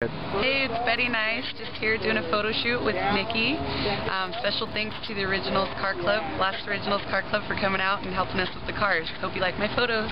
Hey, it's Betty Nice, just here doing a photo shoot with Nikki. Um, special thanks to the Originals Car Club, Last Originals Car Club for coming out and helping us with the cars. Hope you like my photos.